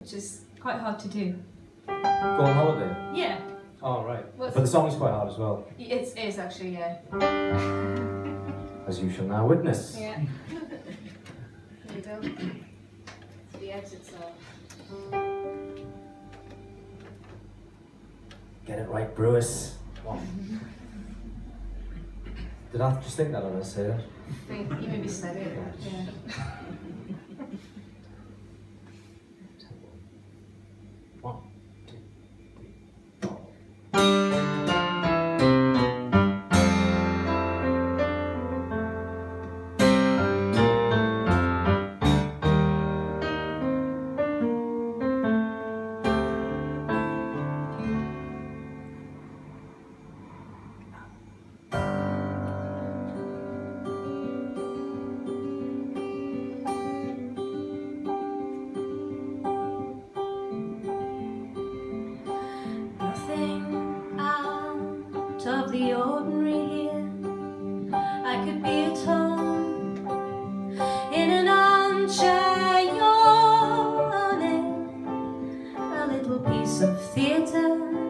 which is quite hard to do. Go on holiday. Yeah, Oh, right. What's- But the song's quite hard as well, it's, actually, yeah. as you shall now witness. Yeah. there you go. The exits are. Get it right, Brewis. Come on. Did I just think that when I say it? I think you maybe said it. Yeah. One, out of the ordinary here. I could be at home in an armchair, it. A little piece of theatre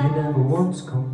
You never once complained.